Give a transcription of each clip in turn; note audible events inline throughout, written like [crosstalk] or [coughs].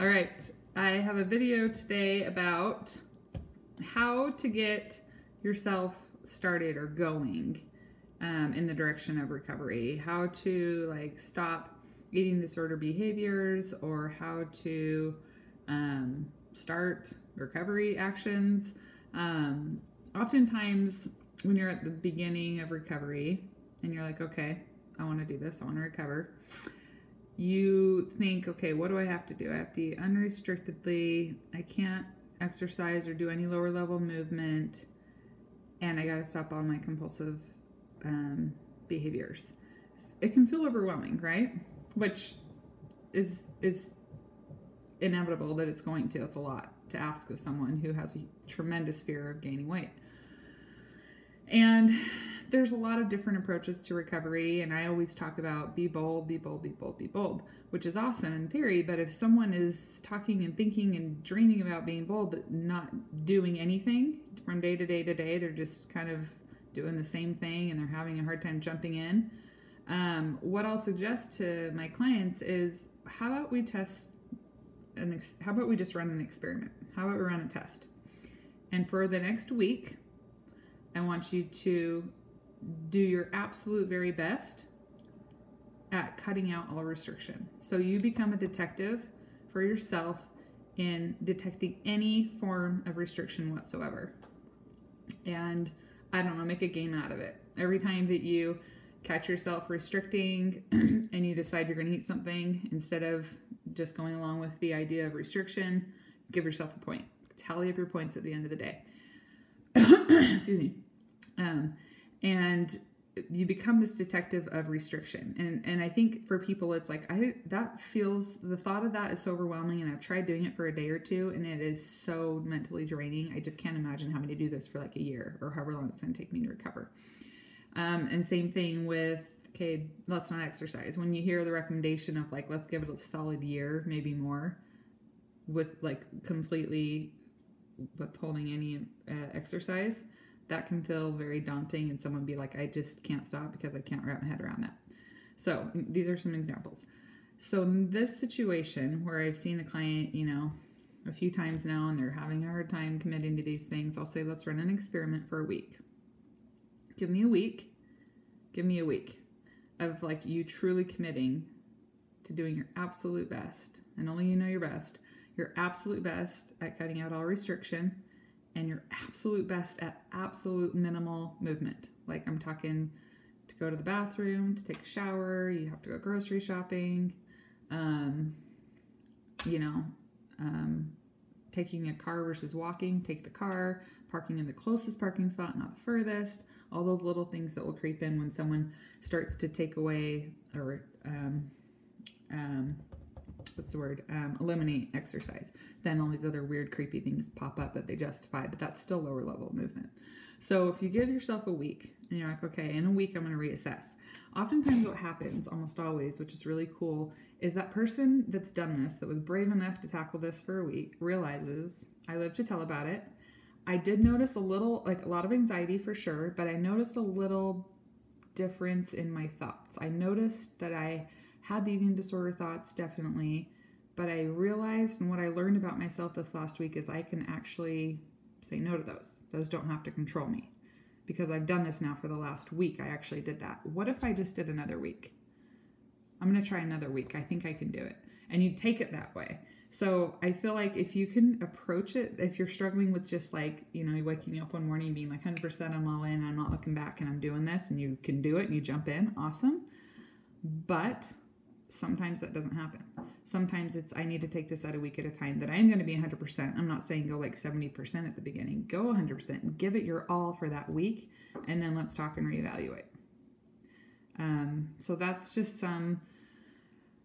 All right, I have a video today about how to get yourself started or going um, in the direction of recovery. How to like stop eating disorder behaviors or how to um, start recovery actions. Um, oftentimes, when you're at the beginning of recovery and you're like, okay, I want to do this, I want to recover, you think, okay, what do I have to do? I have to eat unrestrictedly, I can't exercise or do any lower level movement, and I got to stop all my compulsive um, behaviors. It can feel overwhelming, right? Which is is inevitable that it's going to. It's a lot to ask of someone who has a tremendous fear of gaining weight. And there's a lot of different approaches to recovery, and I always talk about be bold, be bold, be bold, be bold, which is awesome in theory. But if someone is talking and thinking and dreaming about being bold, but not doing anything from day to day to day, they're just kind of doing the same thing and they're having a hard time jumping in. Um, what I'll suggest to my clients is how about we test an ex- how about we just run an experiment? How about we run a test? And for the next week, I want you to do your absolute very best at cutting out all restriction. So you become a detective for yourself in detecting any form of restriction whatsoever. And I don't know, make a game out of it. Every time that you catch yourself restricting [clears throat] and you decide you're going to eat something instead of just going along with the idea of restriction, give yourself a point. Tally up your points at the end of the day. [coughs] Excuse me. Um, and you become this detective of restriction. And and i think for people it's like i that feels the thought of that is so overwhelming and i've tried doing it for a day or two and it is so mentally draining. I just can't imagine having to do this for like a year or however long it's going to take me to recover. Um, and same thing with okay let's not exercise. When you hear the recommendation of like let's give it a solid year maybe more with like completely withholding any uh, exercise that can feel very daunting and someone be like i just can't stop because i can't wrap my head around that. So these are some examples. So in this situation where i've seen the client you know a few times now and they're having a hard time committing to these things i'll say let's run an experiment for a week. Give me a week. Give me a week of like you truly committing to doing your absolute best and only you know your best your absolute best at cutting out all restriction and your absolute best at absolute minimal movement. Like I'm talking to go to the bathroom, to take a shower, you have to go grocery shopping, um, you know, um, taking a car versus walking, take the car, parking in the closest parking spot, not the furthest, all those little things that will creep in when someone starts to take away or um, um, what's the word um, eliminate exercise. Then all these other weird creepy things pop up that they justify but that's still lower level movement. So if you give yourself a week and you're like okay in a week i'm going to reassess. Oftentimes what happens almost always which is really cool is that person that's done this that was brave enough to tackle this for a week realizes i live to tell about it. I did notice a little like a lot of anxiety for sure but i noticed a little difference in my thoughts. I noticed that i had the eating disorder thoughts, definitely. But I realized and what I learned about myself this last week is I can actually say no to those. Those don't have to control me. Because I've done this now for the last week, I actually did that. What if I just did another week? I'm going to try another week. I think I can do it. And you take it that way. So I feel like if you can approach it, if you're struggling with just like, you know, waking up one morning being like 100% I'm all in, I'm not looking back and I'm doing this and you can do it and you jump in, awesome. But sometimes that doesn't happen. Sometimes it's I need to take this out a week at a time that I am going to be 100%. I'm not saying go like 70% at the beginning. Go 100%. Give it your all for that week and then let's talk and reevaluate. Um, so that's just some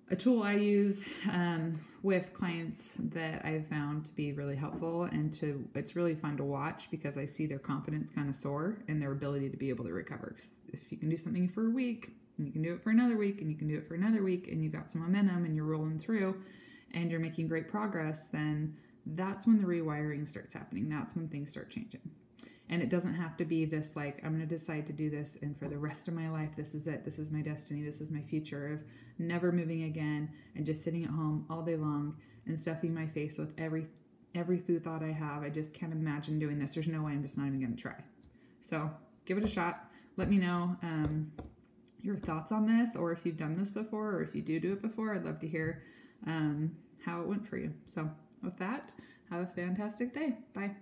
a tool I use um, with clients that I've found to be really helpful and to it's really fun to watch because I see their confidence kind of soar and their ability to be able to recover. If you can do something for a week, and you can do it for another week and you can do it for another week and you got some momentum and you're rolling through and you're making great progress, then that's when the rewiring starts happening. That's when things start changing. And it doesn't have to be this like, I'm going to decide to do this, and for the rest of my life, this is it. This is my destiny. This is my future of never moving again and just sitting at home all day long and stuffing my face with every every food thought I have. I just can't imagine doing this. There's no way I'm just not even going to try. So give it a shot. Let me know um, your thoughts on this, or if you've done this before, or if you do do it before. I'd love to hear um, how it went for you. So with that, have a fantastic day. Bye.